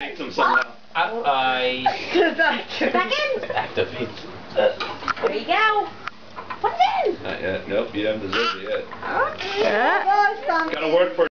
Activate them somehow. I, Back in. Activate. There you go. Put it in. Not yet. Nope, you haven't deserved it yet. Okay. Yeah. Gotta work for